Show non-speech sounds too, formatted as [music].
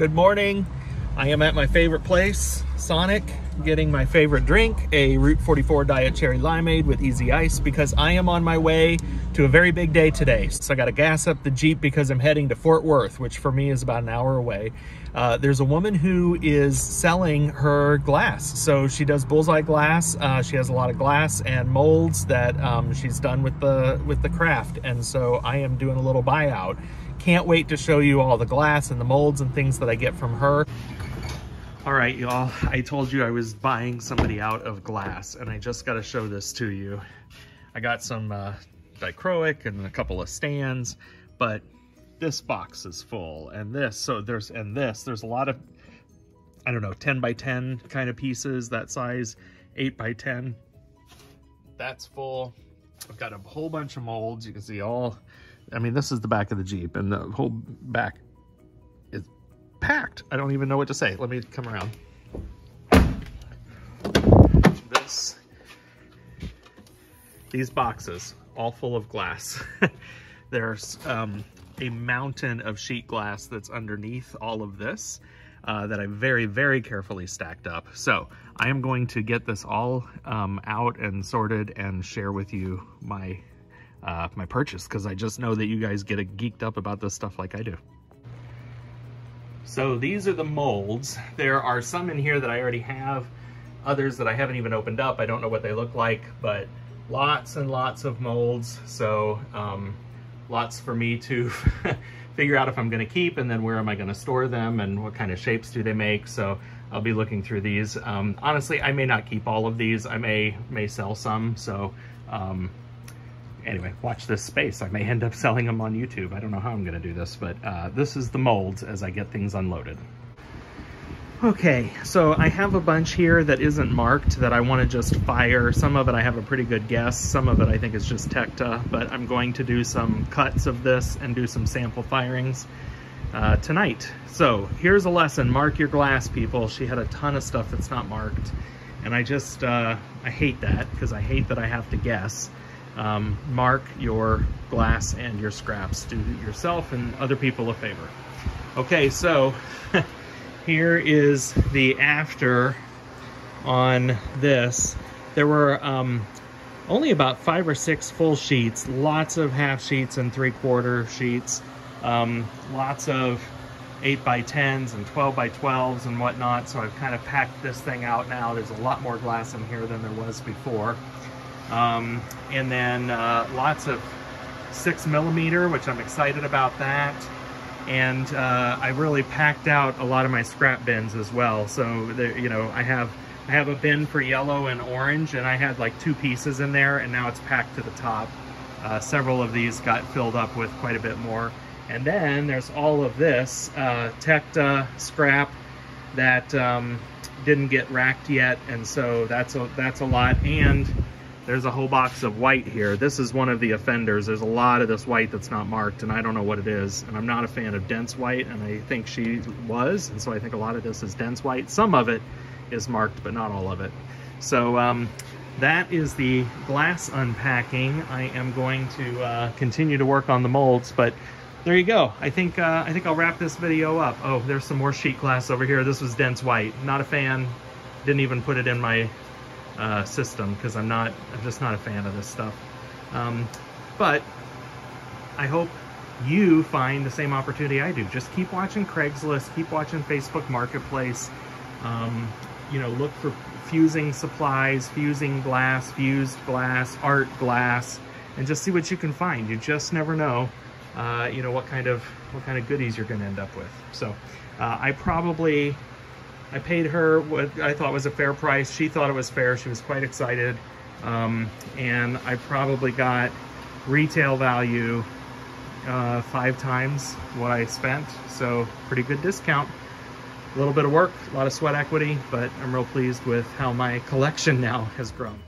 Good morning. I am at my favorite place, Sonic, getting my favorite drink, a Route 44 Diet Cherry Limeade with easy ice because I am on my way to a very big day today. So I got to gas up the Jeep because I'm heading to Fort Worth, which for me is about an hour away. Uh, there's a woman who is selling her glass. So she does bullseye glass. Uh, she has a lot of glass and molds that um, she's done with the with the craft. And so I am doing a little buyout. Can't wait to show you all the glass and the molds and things that I get from her. All right, y'all, I told you I was buying somebody out of glass and I just got to show this to you. I got some uh, dichroic and a couple of stands, but this box is full and this, so there's, and this, there's a lot of, I don't know, 10 by 10 kind of pieces, that size, 8 by 10. That's full. I've got a whole bunch of molds. You can see all I mean, this is the back of the Jeep and the whole back is packed. I don't even know what to say. Let me come around. This, these boxes, all full of glass. [laughs] There's um, a mountain of sheet glass that's underneath all of this. Uh, that I very, very carefully stacked up. So I am going to get this all um, out and sorted and share with you my uh, my purchase because I just know that you guys get geeked up about this stuff like I do. So these are the molds. There are some in here that I already have, others that I haven't even opened up. I don't know what they look like, but lots and lots of molds. So um, lots for me to [laughs] [laughs] figure out if I'm gonna keep and then where am I gonna store them and what kind of shapes do they make. So I'll be looking through these. Um, honestly, I may not keep all of these. I may, may sell some. So um, anyway, watch this space. I may end up [laughs] selling them on YouTube. I don't know how I'm going to do this, but uh, this is the molds as I get things unloaded. Okay, so I have a bunch here that isn't marked that I want to just fire. Some of it I have a pretty good guess. Some of it I think is just Tekta, but I'm going to do some cuts of this and do some sample firings uh, tonight. So here's a lesson. Mark your glass, people. She had a ton of stuff that's not marked. And I just, uh, I hate that because I hate that I have to guess um, mark your glass and your scraps. Do yourself and other people a favor. Okay, so [laughs] here is the after on this. There were um, only about five or six full sheets, lots of half sheets and three quarter sheets, um, lots of 8 by 10s and 12 by 12s and whatnot. So I've kind of packed this thing out now. There's a lot more glass in here than there was before. Um, and then uh, lots of six millimeter, which I'm excited about that. And uh, I really packed out a lot of my scrap bins as well. So, there, you know, I have I have a bin for yellow and orange, and I had like two pieces in there, and now it's packed to the top. Uh, several of these got filled up with quite a bit more. And then there's all of this uh, Tekta scrap that um, didn't get racked yet, and so that's a, that's a lot. And there's a whole box of white here. This is one of the offenders. There's a lot of this white that's not marked, and I don't know what it is. And I'm not a fan of dense white, and I think she was, and so I think a lot of this is dense white. Some of it is marked, but not all of it. So um, that is the glass unpacking. I am going to uh, continue to work on the molds, but there you go. I think uh, I think I'll wrap this video up. Oh, there's some more sheet glass over here. This was dense white. Not a fan. Didn't even put it in my uh, system because I'm not, I'm just not a fan of this stuff. Um, but I hope you find the same opportunity I do. Just keep watching Craigslist, keep watching Facebook Marketplace. Um, you know, look for fusing supplies, fusing glass, fused glass, art glass, and just see what you can find. You just never know, uh, you know, what kind of what kind of goodies you're going to end up with. So, uh, I probably I paid her what I thought was a fair price. She thought it was fair. She was quite excited. Um, and I probably got retail value uh, five times what I spent. So pretty good discount. A little bit of work, a lot of sweat equity, but I'm real pleased with how my collection now has grown.